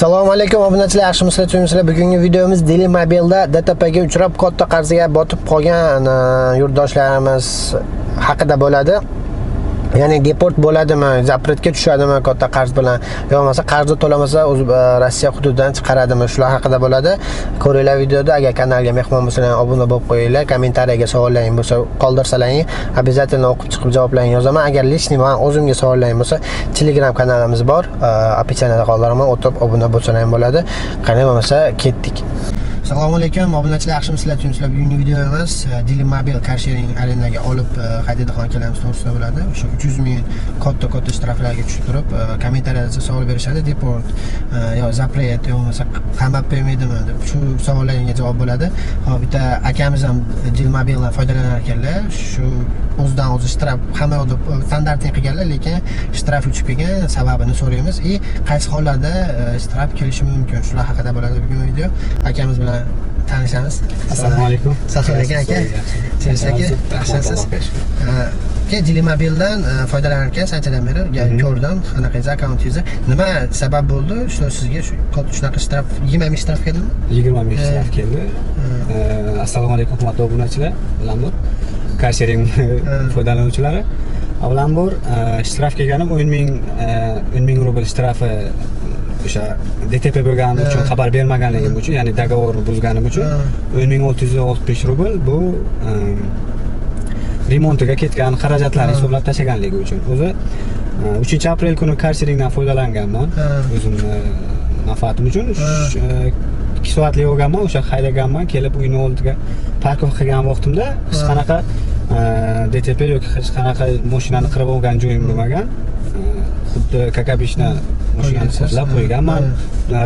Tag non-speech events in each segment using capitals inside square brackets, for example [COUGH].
assalomu alaykum obunachilar yaxshimisizlar tuymisizlar bugungi videomiz deli mobilda dtpga uchrab katta qarzga botib qolgan e, yurtdoshlarimiz haqida bo'ladi. Ya'ni deport bo'ladimi запретga tushadimi katta qarz bilan yo bo'lmasa qarzni to'lamasa e, rossiya hududidan chiqaradimi shular haqida bo'ladi. Ko'ringlar videoda agar kanalga mehmon bo'lsanglar obuna bo'lib qo'yinglar kommentariyaga savollaring bo'lsa qoldirsalaring обязательно o'qib chiqib javoblarini yozaman. Agar личный man o'zimga savollaring bo'lsa telegram kanalimiz bor e, описаниеda qoldiraman o'tib obuna bo'lsalaring bo'ladi. Qani bo'lmasa ketdik. Assalomu alaykum obunachilar yaxshimisizlar tushunibsizlar bugungi videomiz e, dili mobil karshering arendaga olib e, haydaydigan akalarimiz to'g'risida bo'ladi. O'sha uch yuz ming katta katta shtraflarga tushib turib e, kommentariyada savol berishadi. Deport e, yo запрет yo bo'lmasa qamab bermaydimi deb shu savollaringga javob bo'ladi. Hop bitta akamiz ham jil mobildan foydalanar ekanlar. Shu o'zidan o'zi shtraf hamma yoqda e, standartniy qilganlar lekin shtraf uchib kelgan sababini so'raymiz. И qaysi hollarda e, shtraf kelishi mumkin? Shular haqida bo'ladi bugungi video. Akamiz bilan tanishamiz. Assalomu alaykum. Alaykum aka tinch aka. Yaxshimisiz aka dilimobildan foydalanar ekansiz anchadan beri. Ko'rdim qanaqangiz akkauntingizni nima sabab bo'ldi? Shu sizga shu shunaqa shtraf yigirma ming shtraf keldimi? Yigirma ming shtraf keldi. assalomu alaykum hurmatli obunachilar. Avvalambor karsharing [LAUGHS] foydalanuvchilari. Avvalambor shtraf kelganim o'n ming o'n ming rubl shtrafi o'sha dtp bo'lgani uchun xabar bermaganligim uchun ya'ni договорni buzganim uchun o'n ming olti yuz oltmish rubl bu remontiga ketgan xarajatlarni hisoblab tashlaganligi uchun. O'zi uchinchi aprel kuni karsheringdan foydalanganman. O'zimni manfaatim uchun ikki soatlik olganman o'sha haydaganman kelib uyni oldiga parkovka qilgan vaqtimda hech qanaqa dtp yoki hech qanaqa mashinani qirib olgan joyim bo'lmagan. Xuddi как mashinani sozlab qo'yganman.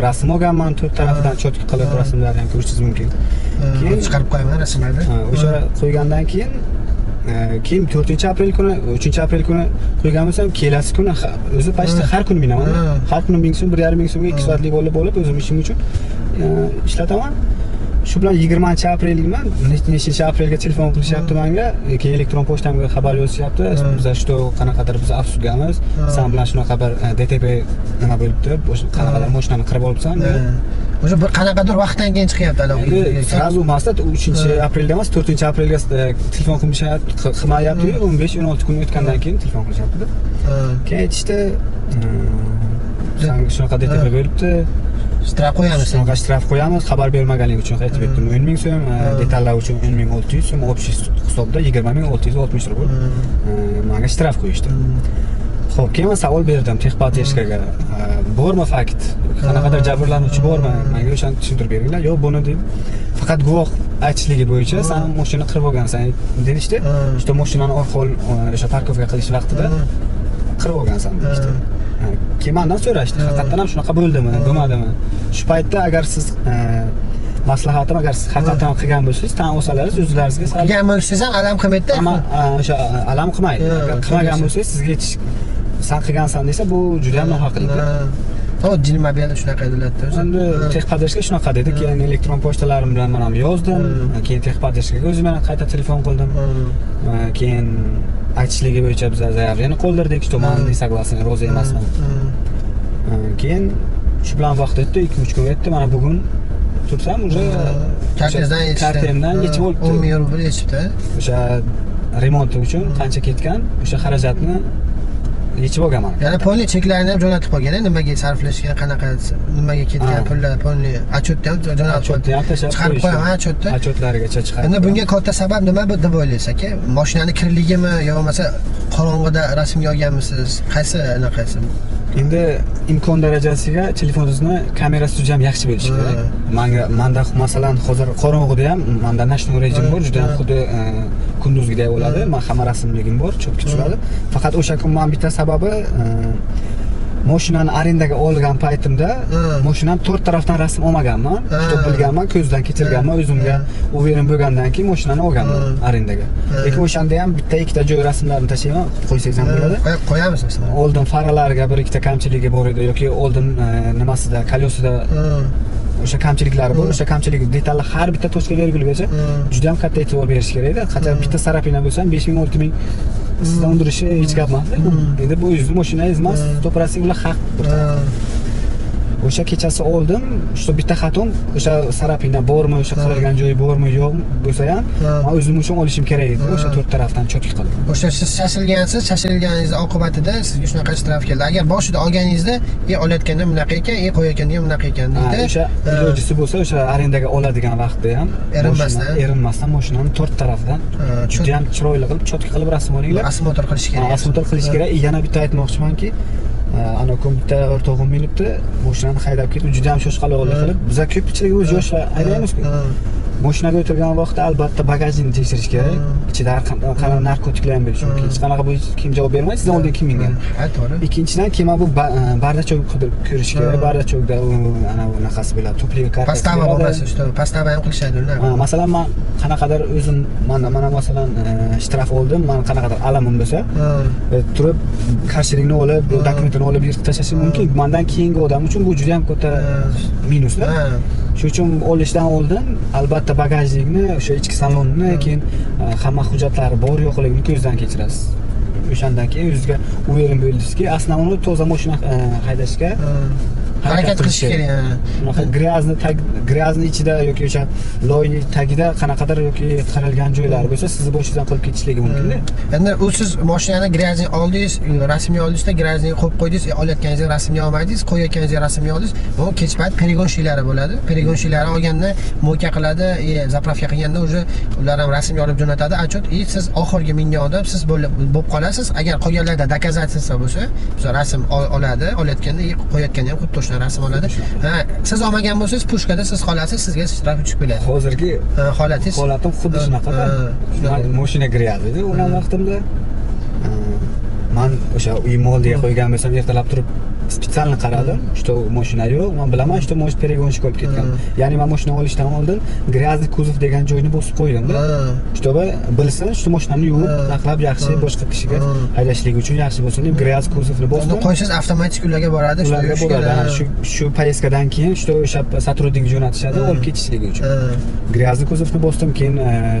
rasm olganman to'rt tarafidan cho'tka qilib rasmlarni ham ko'rishingiz mumkin. Keyin chiqarib qo'yaman rasmlarni. O'sha qo'ygandan keyin keyin to'rtinchi aprel kuni uchinchi aprel kuni qo'ygan bo'lsam kelasi kuni o'zi почти har kuni minaman. Har kuni ming so'm bir yarim ming so'mga ikki soatlik bo'lib bo'lib o'zim ishim uchun ishlataman shu bilan yigirmanchi aprelman nechinchi aprelga telefon qilishyapti manga keyin elektron pochtamga xabar yozishyapti. Biza что qanaqadir biz afsusgamiz san bilan shunaqa bir dtp nima bo'libdi qanaqadir mashinani qirib olibsan уже bir qanaqadir vaqtdan keyin chiqyapti endi сразу emasda uchinchi aprelda emas to'rtinchi aprelga telefon qilmayapti. O'n besh o'n olti kun o'tgandan keyin telefon qilishyaptida keyin aytishdi shunaqa dtp bo'libdi shtraf qo'yamiz shunaqa shtraf qo'yamiz xabar bermaganligi uchun aytib berdim o'n ming so'm detallar uchun o'n ming olti yuz so'm общий hisobda yigirma ming olti yuz oltmish rubl. Manga shtraf qo'yishdi. Ho'p keyin man savol berdim texpodдержкаga bormi fakt? Qanaqadir jabrlanuvchi bormi? Manga o'shani tushuntirib beringlar. Yo'q buni deb. Faqat guvoh aytishligi bo'yicha san mashina qirib olgansan deyishdi. Что mashinani orqa o'sha parkovka qilish vaqtida qirib olgansan deyishdi keyin mandan so'rashdi haqiqatdan ham shunaqa bo'ldimi bo'lmadimi? Shu paytda agar siz maslahatim agar siz haqiqatdan qilgan bo'lsangiz tan olsalaringiz o'zlaringizga qilgan bo'lsangiz ham alam qilmaydida. O'sha alam qilmaydi. Agar qilmagan bo'lsangiz sizga aytish san qilgansan desa bu juda yam nohaqlik hop dilmobilda shunaqa edilarda endi texpodдержка shunaqa dedi. Keyin elektron pochtalarim bilan man ham yozdim keyin texpodдержкаga o'zim yana qayta telefon qildim. Keyin aytishligi bo'yicha biz заявление qoldirdik что man не согласен rozi emasman. keyin shu bilan vaqt o'tdi ikki uch kun o'tdi. Mana bugun tursam уже kartangizdan kartemdan yechib olibdi. o'n ming rubl yechibdi o'sha remonti uchun qancha ketgan o'sha xarajatni yechib olganman yana polniy cheklarini ham jo'natib qo'ygan nimaga sarflashgan qanaqa nimaga ketgan pullar polniy отчетni ham jo'natib отчетni ham chiqarib qo'yaman отчетni отчеtlarigacha chiqarib endi bunga katta sabab nima deb o'ylaysiz aka mashinani kirligimi yo bo'lmasa qorong'ida rasmga olganmisiz? Qaysi anaqasi endi imkon darajasiga telefoningizni kamerasi juda ham yaxshi bo'lishi kerak. Manga manda masalan hozir qorong'ida ham manda nочной rejim bor juda ham xuddi kunduzgiday bo'ladi. Man hamma rasmligim bor cho'pga tushadi faqat o'sha kun man bitta sababi mashinani arendaga olgan paytimda mashinam to'rt tarafdan rasm olmaganman. Что bilganman ko'zdan kechirganman o'zimga уверен bo'lgandan keyin mashinani olganman arendaga. Lekin o'shanda ham bitta ikkita joy rasmlarini tashlayman. Qo'ysangiz ham bo'ladi. Qo'yamiz masalan oldin faralariga bir ikkita kamchiligi bor edi yoki oldin nimasida kolesida o'sha kamchiliklari bor. O'sha kamchilik detallar har bitta точка belgilagacha juda ham katta e'tibor berish kerak edi. Qancha bitta sarapina bo'lsa ham besh ming olti ming sizdan undirishi hech gap emas endi bu o'zizni mashinangiz emas to'pirasiz ular haq o'sha kechasi oldim. Что bitta xatom o'sha sarapina bormi o'sha qirilgan joyi bormi yo'q bo'lsa ham Ha. man o'zim uchun olishim kerak edi. O'sha to'rt tarafdan cho'tki qilib o'sha siz shashilgansiz shashilganingiz oqibatida sizga shunaqa shtraf keldi? Agar boshida olganingizda e olayotganda bunaqa ekan e qo'yayotganda ham bunaqa ekan deydi. o'sha Ha. ilojisi bo'lsa o'sha arendaga oladigan vaqtda ham Erinmasdan. erinmasdan mashinani to'rt tarafdan Ha, juda ham chiroyli qilib cho'tki qilib rasm olinglar osmotor qilish kerak. asmotor qilish kerak. Yana bitta aytmoqchimanki ana bitta o'rtog'im minibdi mashinani haydab ketib juda ham shoshqaloqlik qilib biza ko'pchilik o'zi yoshlar haydaymizku Ha. mashinaga o'tirgan vaqtda albatta bagajnikni tekshirish kerak. Ichida har qanaqa narkotiklar ham bo'lishi mumkin. Hech qanaqa bu kim javob bermaydi sizdan oldin kim mingan ha to'g'ri. Ikkinchidan mana bu ba- bardachok qidirib ko'rish kerak. Bardachokda u ana bunaqasi bo'ladi to'pliga kartasi pastava bo'lmasa что pastava ham qilishadi ular. Ha, masalan man qanaqadir o'zim mana mana masalan e, shtraf oldim. Man qanaqadir alamim bo'lsa e, turib karshеringni olib dokumentini olib yirtib tashlashim Ha. mumkin mandan keyingi odam uchun bu juda ham katta minusda Ha. shuning uchun olishdan oldin albatta bagajnikni o'sha ichki salonni keyin e, hamma hujjatlari bor yo'qligini ko'zdan kechirasiz o'shandan keyin o'zizga уверен bo'ldingizki основной toza mashina e, haydashga harakat qilish kerak unaqa gryazniy tag gryazniy ichida yoki o'sha loyni tagida qanaqadir yoki qirilgan joylari bo'lsa sizni boshingizdan qolib ketishligi mumkinda. Endi u siz mashinani gryazniy oldingiz rasmga oldingizda gryazniy qo'yib qo'ydingiz e, olayotganingizda rasmga olmadingiz qo'yayotganingizda rasmga oldingiz. Bu kech payt shiylari bo'ladi. Shiylari olganda mo'ka qiladi e, zapravka qilganda уже ular ham rasmga olib jo'natadi. Отчет и siz oxirgi mingan odam siz bo'lib qolasiz. Agar qolganlarda доказательство bo'lsa rasm ol- oladi olayotganda e, qo'yayotganda ham xuddi to'shna rasm oladi ha siz olmagan bo'lsangiz pushkada siz qolasiz sizga shtraf tushib keladi. Hozirgi holatingiz holatim xuddi shunaqada. Mashina edi unaqa vaqtimda man o'sha uy moldiga qo'ygan bo'lsam ertalab turib специально qaradim. Что mashina yo'q man bilaman что может перегонщик olib ketgan. Hmm. ya'ni man mashina olishdan oldin грязный кузов degan joyni bosib qo'ydimda. Чтобы bilsin что mashinani yuvib Ha. aqlab yaxshi boshqa kishiga Ha. haydashligi uchun yaxshi bo'lsin deb kuzovni Endi bosdim qo'ysangiz avtomatik ularga boradi ularga ana shu shu поездкаdan keyin что o'sha сотрудник jo'natishadi Ha. olib ketishligi uchun. Грязный kuzovni bosdim keyin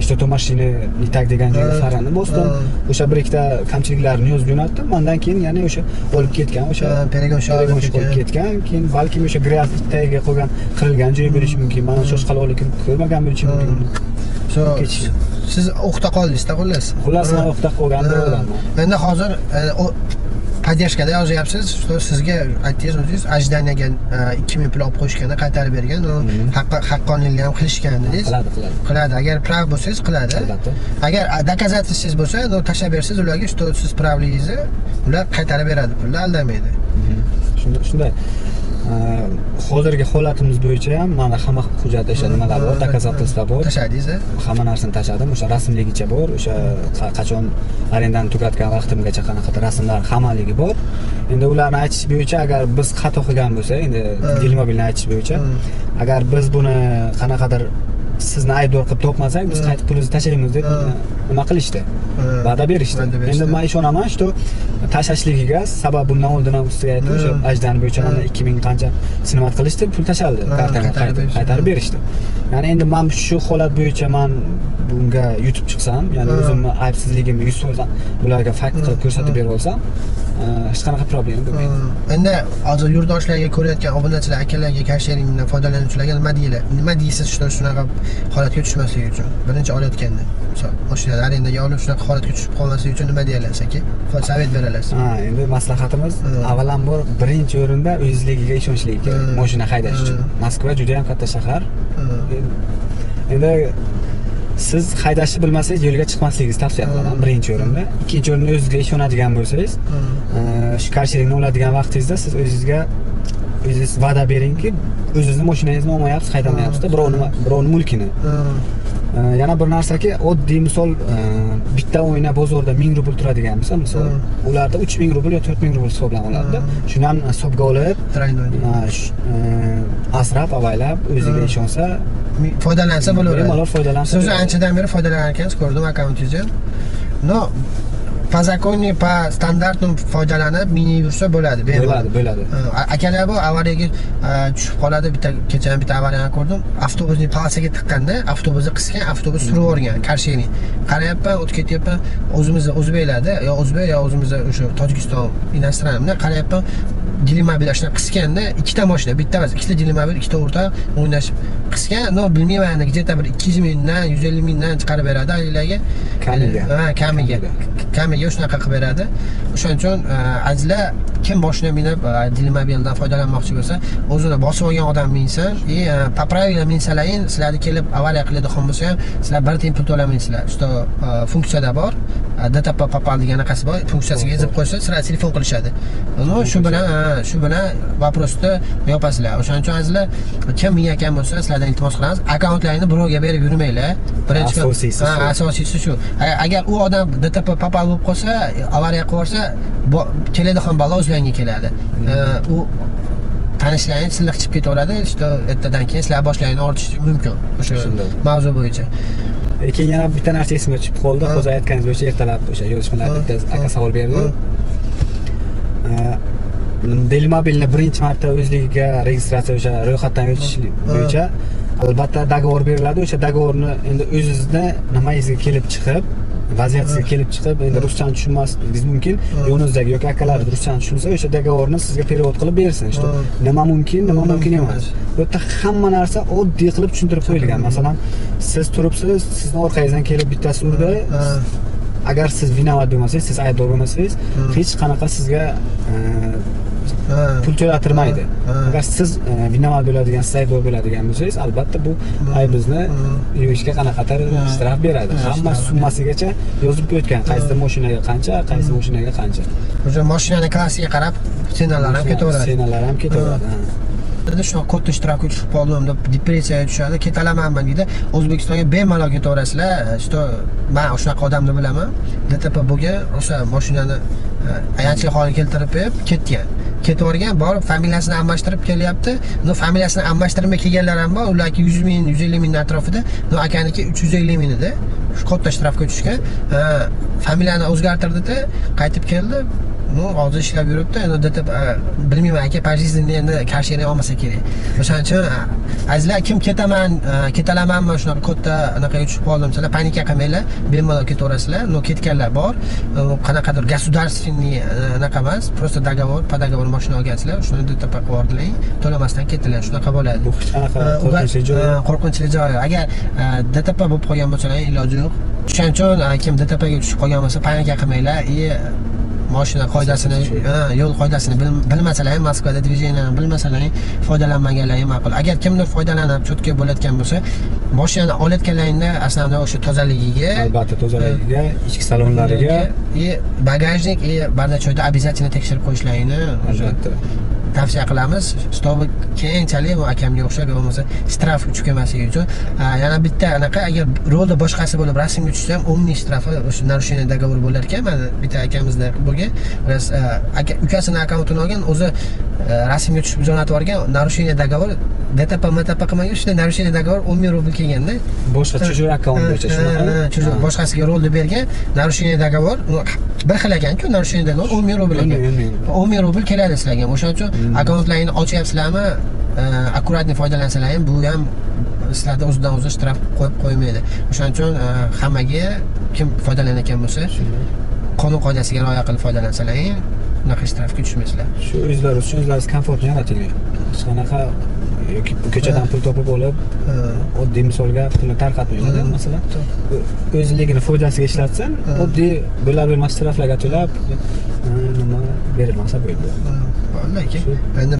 что то mashina не так degan joyga farani bosdim. Ha. o'sha bir ikkita kamchiliklarni yozib jo'natdim mandan keyin yana o'sha olib ketgan o'sha Ha, перегонщик olib перегонщик olib ketgan. keyin balkim o'sha грязь tagiga qo'ygan qirilgan joyi bo'lishi mumkin. Mana shoshqaloqlikni ko'rmagan bo'lishi mumkin. So, siz o'qda qoldingizda xullas? Xullas man o'qda qolgan Ha. birodarman endi hozir поддержкада yozyapsiz что sizga aytdingiz o'zingiz ajdaniyaga ikki ming pul olib qo'yishganda qaytarib bergan u Mhm. haqqi- haqqoniylik ham qilishgan dedingiz qiladi qiladi qiladi agar prav bo'lsangiz qiladi albatta agar доказательствongiz bo'lsa tashlab bersangiz ularga что siz правligingizni ular qaytarib beradi pulni aldamaydi shunday hozirgi holatimiz bo'yicha ham mana hamma hujjat o'sha nimalar bor доказательства bor. Tashladingiz hamma narsani tashladim o'sha rasmligicha bor. O'sha qa- qachon arendani tugatgan vaqtimgacha qanaqadir rasmlar hammaligi bor. Endi ularni aytish bo'yicha agar biz xato qilgan bo'lsak endi Ha. delimobilni aytish bo'yicha agar biz buni qanaqadir sizni aybdor qilib topmasak biz qaytib pulingizni tashlaymiz deb nima qilishdi? Va'da berishdi. Endi man ishonaman что tashlashligiga sabab bundan oldin ham sizga aytdim o'sha Ha. ajdani bo'yicha Ha. mana ikki ming qancha sinomat qilishdi pul tashladi kartaga qaytarib berishdi. Ya'ni endi man shu holat bo'yicha man bunga yutib chiqsam ya'ni o'zimni aybsizligimni yuz foiz bularga fakt qilib ko'rsatib berib olsam e, hech qanaqa problema bo'lmaydi endi hozir yurtdoshlarga ko'rayotgan obunachilar akalarga kasheringdan foydalanuvchilarga nima deyiladi? Nima deysiz shu shunaqa holatga tushmasligi uchun? Birinchi olayotganda. Misol mashinani arendaga olib shunaqa holatga tushib qolmaslik uchun nima deyilasiz aka sovet berasiz ha endi maslahatimiz Ha. avvalambor birinchi o'rinda o'zizligiga ishonchligi kerak mashina haydash uchun. Moskva juda yam katta shahar. Ha. endi siz haydashni bilmasangiz yo'lga chiqmasligingizni tavsiya qilaman birinchi o'rinda ikkinchi o'rinda o'zizga ishonadigan bo'lsangiz Ha. e, shu karsheringni oladigan vaqtingizda siz o'zingizga o'zingiz va'da beringki o'zizni mashinangizni olmayapsiz haydamayapsizda birovni birovni mulkini Ha. E, yana bir narsaki oddiy misol e, bitta oyna bozorda ming rubl turadigan bo'lsa misol Hmm. ularda uch ming rubl yo to'rt ming rubl hisoblanadi Hmm. shuni ham hisobga olib asrab avaylab o'ziga Hmm. ishonsa foydalansa bo'laveradi. bemalol foydalansa siz o'zi anchadan beri foydalanar ekansiz ko'rdim akkauntingizni no по закону по стандартным foydalanib mini yursa bo'ladi bemalol. bo'ladi bo'ladi. Akalar bu avariyaga tushib qoladi bitta kecha bitta avariyani ko'rdim. Avtobusni polosiga tiqqanda avtobusni qisgan avtobus surib yuborgan karsheni. Qarayapman o'tib ketyapman o'zimizni o'zbeklarda yo o'zbek yo o'zimizni o'sha tojikiston иностранный qarayapman dilimobil shunaqa qisganda ikkita mashina bitta emas ikkita dilimobil ikkita o'rtoq o'ynashib qisgan. No bilmayman где то bir ikki yuz mingdan yuz ellik mingdan chiqarib beradi ayollarga Kamiga. ha kamiga. Kamiga. shunaqa qilib beradi. O'shaning uchun e, azizlar kim moshina minib e, dilimobildan foydalanmoqchi bo'lsa o'zini bosib olgan odam minsin. И e, по правилам minsalayin sizlarni kelib avariya qiladigan bo'lsa ham sizlar bir tiyin pul to'lamaysizlar что e, funksiyada bor dtp попал degan anaqasi bor funksiyasiga ezib qo'ysa sizlar telefon qilishadi. Ну shu bilan ha, shu bilan vопросni yopasizlar. O'shaning uchun azizlar kim minayotgan bo'lsa sizlardan iltimos qilamiz. Akkauntlaringni birovga berib yurmanglar. Birinchi Asosiysi Ha, asosiysi shu. Agar u odam dtp попал bo'lib qolsa avariya qilib yuborsa bo- keladigan balo o'zlaringga keladi. E, u tanishlaring silliq chiqib ketaveradi. Что ertadan keyin sizlar boshlaringni ortishingiz mumkin o'sha mavzu bo'yicha keyin yana bitta narsa esimga tushib qoldi. Hozir aytganingiz bo'yicha ertalab o'sha yozishmalarda Ha. bitta aka savol berdi. Ha. delimobilni birinchi marta o'zligiga registratsiya o'sha ro'yxatdan o'tish bo'yicha albatta dogovor beriladi. O'sha dogovorni endi o'zizni nimangizga kelib chiqib vaziyatingizga kelib chiqib endi ruschani tushunmasligingiz mumkin. Yo'linizdagi yoki akalaringiz ruschani tushunsa o'sha dogovorni sizga перевод qilib bersin что nima mumkin nima mumkin emas. bu yerda hamma narsa oddiy qilib tushuntirib qo'yilgan. masalan siz turibsiz sizni orqangizdan kelib bittasi urdi. Agar siz vinovat bo'lmasangiz siz aybdor bo'lmasangiz hech qanaqa sizga e. pul to'latirmaydi. Agar siz e, vinovat bo'ladigan siz aybdor bo'ladigan bo'lsangiz albatta bu aybingizni yuvishga qanaqadir shtraf beradi. Ha, hamma summasigacha yozib o'tgan qaysi mashinaga qancha qaysi mashinaga qancha. O'sha mashinani klassiga qarab senalar ham ketaveradi. senalar ham ketaveradi dedi shunaqa katta ishtirokga tushib qoldim deb depressiyaga tushadi ketolamanman deydi o'zbekistonga bemalol ketaverasizlar что man shunaqa odamni bilaman. Dtp bo'lgan o'sha mashinani e, ayanchli holga keltirib qo'yib ketgan ketib yuborgan borib familiyasini almashtirib kelyapti. No familiyasini almashtirmay kelganlar ham bor. Ularki yuz ming yuz ellik mingni atrofida no akaniki uch yuz ellik ming edi. Shu katta shtrafga tushgan familiyani o'zgartirdida qaytib keldi. Ну hozir ishlab yuribdi endi dtp bilmayman aka пожизненный endi karshering olmasa kerak. O'shaning uchun azizlar kim ketaman a, ketolamanman shunaqa katta anaqaga tushib qoldim desalar panika qilmanglar bemalol ketaverasizlar но ketganlar bor. E, qanaqadir государственный anaqa emas просто договор по договору mashina olgansizlar shuni dtp qilib yubordilar to'lamasdan ketdilar shunaqa bo'ladi. Bu hech qanaqa qo'rqinchli joy ha, qo'rqinchli agar dtp bo'lib qolgan bo'lsalar iloji yo'q. O'shaning uchun kim dtpga tushib qolgan bo'lsa panika qilmanglar. И moshina qoidasini yo'l qoidasini bil- bilmasalar ham moskvada движениyalarni bilmasalar ham foydalanmaganlari ma'qul. Agar kimdir foydalanib cho'tka bo'layotgan bo'lsa moshinani olayotganlaringda основной o'sha tozaligiga albatta tozalagiga ichki salonlariga. и багажник и bardachokda обязательно tekshirib qo'yishlaringni albatta tavsiya qilamiz. Чтобы keyinchalik bu akamga o'xshab yo bo'lmasa shtraf uchib uchun. Yana bitta anaqa agar rolda boshqasi bo'lib rasmga tushsa ham умный shtrafi o'sha нарушение договор bo'lar ekan mana bitta akamizda bo'lgan. Ukasini akkauntini olgan o'zi rasmga tushib jo'natib yuborgan нарушение договор dtp mtp qilmagan shunday нарушение договор o'n ming rubl kelganda boshqa chujur akkaunt bo'yicha shunaqa boshqasiga rolni bergan нарушение договор bir xil ekanku нарушение договор o'n ming rubl O'n ming, ekan o'n ming. o'n ming rubl keladi sizlarga o'shaning uchun akkauntlaringni ochyapsizlarmi akkuratniy foydalansanglar ham bu ham sizlarni o'zidan o'zi shtraf qo'yib qo'ymaydi o'shaning uchun hammaga kim foydalanayotgan bo'lsa qonun qoidasiga rioya qilib foydalansalar ham unaqa shtrafga tushmaysizlar shu o'zlari uchun o'zlaringiz komfortni yaratinglar hech qanaqa yoki ko'chadan pul topib olib oddiy misolga pulni tarqatmanglar Hmm. masalan? O'zligini foydasiga ishlatsin oddiy bo'lar bo'lmas shtraflarga to'lab nima berilmasa bo'ldi endi